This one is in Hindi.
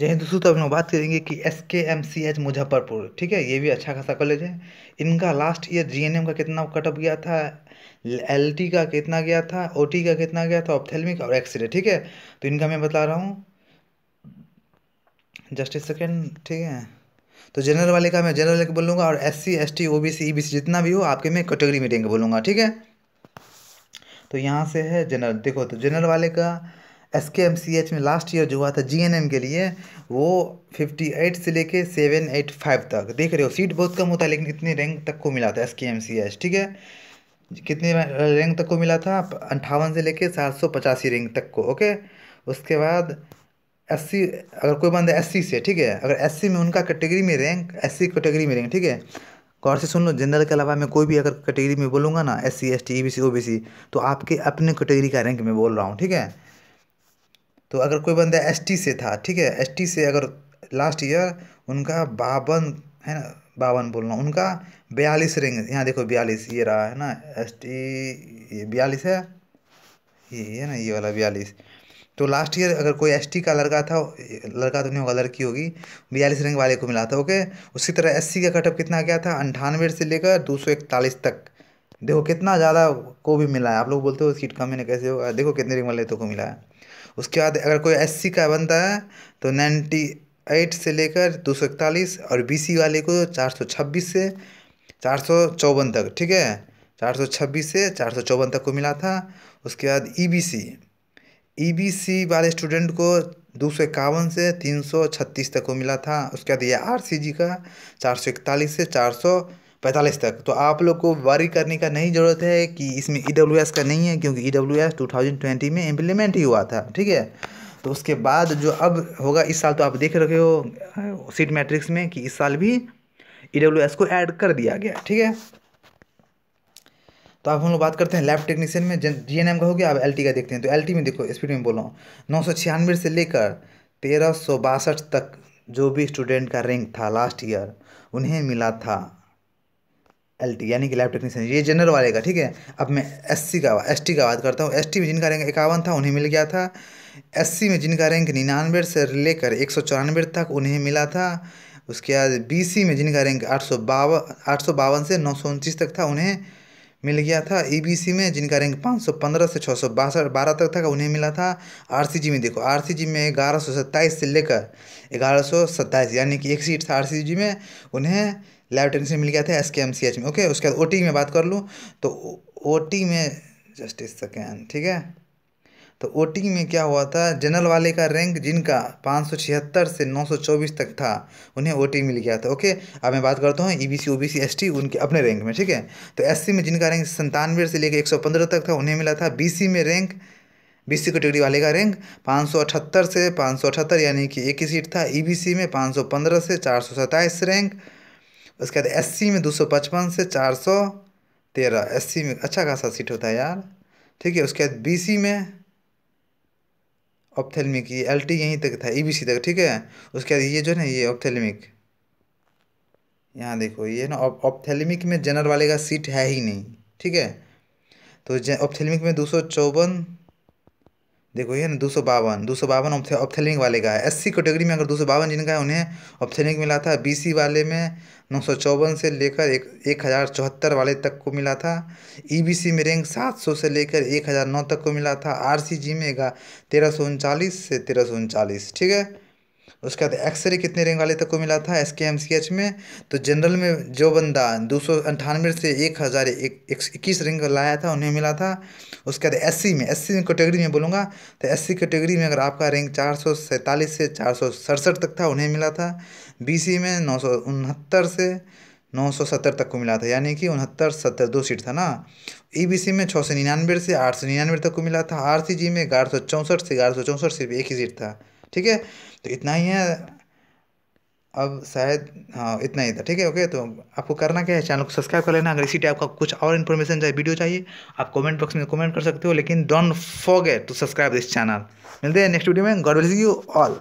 जय हिंद दोस्तों तो हम लोग बात करेंगे कि S K M C H Muzaffarpur. ठीक है, ये भी अच्छा खासा कॉलेज है। इनका last year G N M का कितना कटअप गया था एल टी का कितना गया था ओ टी का कितना गया था ऑप्थेलमिक और एक्सरे ठीक है? तो इनका मैं बता रहा हूँ। जस्ट ए सेकेंड ठीक है? तो जनरल वाले का मैं जनरल वाले बोलूँगा और S C S T O B C E B C जितना भी हो, आपके मैं कैटेगरी में देंगे बोलूँगा, ठीक है? तो यहाँ से है जनरल देखो तो जनरल वाले का S K M C H में लास्ट ईयर जो हुआ था जी एन एम के लिए, वो फिफ्टी एट से लेके सेवन एट फाइव तक। देख रहे हो सीट बहुत कम होता है, लेकिन इतने रैंक तक को मिला था S K M C H ठीक है? कितने रैंक तक को मिला था? अंठावन से लेके सात सौ पचासी रैंक तक को, ओके? उसके बाद एस सी अगर कोई बंदा एस सी से, ठीक है? अगर एस सी में उनका कैटेगरी में रैंक एस सी कैटेगरी में रैंक ठीक है? गौर से सुन लो जनरल के अलावा मैं कोई भी अगर कैटेगरी में बोलूँगा ना S C S T E B C O B C तो आपके अपने कैटेगरी का रैंक में बोल रहा हूँ, ठीक है? तो अगर कोई बंदा एस टी से था, ठीक है? एस टी से अगर लास्ट ईयर उनका बावन, है ना? बावन बोल रहा हूँ, उनका बयालीस रेंग यहाँ देखो बयालीस, ये रहा, है ना? एस टी ये बयालीस है? ये है ना, ये वाला बयालीस। तो लास्ट ईयर अगर कोई एस टी का लड़का था, लड़का तो नहीं होगा, लड़की होगी, बयालीस रैंक वाले को मिला था ओके उसी तरह एस सी का कटअप कितना गया था? अंठानवे से लेकर दो सौ इकतालीस तक। देखो कितना ज़्यादा को भी मिला है, आप लोग बोलते हो सीट कम है ना कैसे होगा? देखो कितने रैंक वाले तो को मिला है। उसके बाद अगर कोई एससी का बनता है तो नाइन्टी एट से लेकर दो सौ इकतालीस और बी सी वाले को चार सौ छब्बीस से चार सौ चौवन तक, ठीक है? चार सौ छब्बीस से चार सौ चौवन तक को मिला था। उसके बाद ई बी सी ई बी सी वाले स्टूडेंट को दो सौ इक्यावन से तीन सौ छत्तीस तक को मिला था। उसके बाद ये आर सी जी का चार सौ इकतालीस से चार सौ पैंतालीस तक। तो आप लोग को वारी करने का नहीं ज़रूरत है कि इसमें ई डब्ल्यू एस का नहीं है, क्योंकि ई डब्ल्यू थाउज़ेंड ट्वेंटी में इम्प्लीमेंट ही हुआ था, ठीक है? तो उसके बाद जो अब होगा, इस साल तो आप देख रहे हो सीट मैट्रिक्स में कि इस साल भी ई डब्ल्यू एस को ऐड कर दिया गया, ठीक है? तो अब हम लोग बात करते हैं लैब टेक्नीशियन में। जी एन एम का हो गया, अब एल टी का देखते हैं। तो एल टी में देखो स्पीड में बोल। नौ सौ छियानवे से लेकर तेरह सौ बासठ तक जो भी स्टूडेंट का रैंक था लास्ट ईयर उन्हें मिला था। एल टी यानी कि लैब टेक्नीशियन ये जनरल वाले का, ठीक है? अब मैं एस सी का एस टी का बात करता हूँ। एस टी में जिनका रैंक इक्यावन था, उन्हें मिल गया था। एस सी में जिनका रैंक निन्यानवे से लेकर एक सौ चौरानवे तक, उन्हें मिला था। उसके बाद बी सी में जिनका रैंक आठ सौ बावन आठ सौ बावन से नौ सौ उनतीस तक था, उन्हें मिल गया था। ई बी सी में जिनका रैंक पाँच सौ पंद्रह से छः सौ बासठ बारह तक था, उन्हें मिला था। आर सी जी में देखो आर सी जी में ग्यारह सौ सत्ताईस से लेकर ग्यारह सौ सत्ताईस, यानी कि एक सीट था आर सी जी में, उन्हें लैब टेक्नीशियन मिल गया था S K M C H में। ओके उसके बाद ओ टी में बात कर लूँ तो ओ टी में जस्ट इस सेकेंड ठीक है? तो ओ टी में क्या हुआ था जनरल वाले का रैंक जिनका पाँच सौ छिहत्तर से नौ सौ चौबीस तक था, उन्हें ओ टी मिल गया था ओके अब मैं बात करता हूँ E B C O B C S T उनके अपने रैंक में, ठीक है? तो एस सी में जिनका रैंक संतानवे से लेकर एक सौ पंद्रह तक था, उन्हें मिला था बी सी में रैंक बी सी कैटेगरी वाले का रैंक पाँच सौ अठहत्तर से पाँच सौ अठहत्तर, यानी कि एक ही सीट था ई बी सी में पाँच सौ पंद्रह से चार सौ सत्ताईस रैंक उसके बाद एस सी में दो सौ पचपन से चार सौ तेरह। एस सी में अच्छा खासा सीट होता है यार। ठीक है, उसके बाद बी सी में ऑप्थेलमिक ये एल टी यहीं तक था ई बी सी तक, ठीक है? उसके बाद ये जो है ना, ये ऑप्थेलमिक यहाँ देखो, ये ना ऑप्थेलमिक में जनरल वाले का सीट है ही नहीं, ठीक है? तो ऑप्थेलमिक में दो सौ चौवन देखो ये ना दो सौ बावन, दो सौ बावन ऑप्थेलिंग वाले का है। एस सी कैटेगरी में अगर दो सौ बावन जिनका है, उन्हें ऑप्थेलिंग मिला था। बी सी वाले में नौ सौ चौवन से लेकर एक एक हज़ार चौहत्तर वाले तक को मिला था। ई बी सी में रैंक सात सौ से लेकर एक हज़ार नौ तक को मिला था। आर सी जी में तेरह सौ उनचालीस से तेरह सौ उनचालीस, ठीक है? उसके बाद एक्सरे कितने रैंक वाले तक को मिला था? S K M C H में। तो जनरल में जो बंदा दो सौ अंठानवे से एक हज़ार इक्कीस रैंक लाया था, उन्हें मिला था। उसके बाद एस सी में एस सी कैटेगरी में बोलूँगा तो एस सी कैटेगरी में अगर आपका रैंक चार सौ सैंतालीस से चार सौ सड़सठ तक था, उन्हें मिला था। बी सी में नौ सौ उनहत्तर से नौ सौ सत्तर तक को मिला था, यानी कि उनहत्तर सत्तर, दो सीट था ना। ई बी सी में छः सौ निन्यानवे से आठ सौ निन्यानवे तक को मिला था। आर सी जी में ग्यारह सौ चौंसठ से ग्यारह सौ चौंसठ सिर्फ़ एक ही सीट था। ठीक है? तो इतना ही है। अब शायद हाँ इतना ही था। ठीक है ओके तो आपको करना क्या है? चैनल को सब्सक्राइब कर लेना। अगर इसी टाइप का कुछ और इन्फॉर्मेशन चाहिए वीडियो चाहिए, आप कमेंट बॉक्स में कमेंट कर सकते हो, लेकिन don't forget to subscribe this channel मिलते हैं नेक्स्ट वीडियो में। God bless you all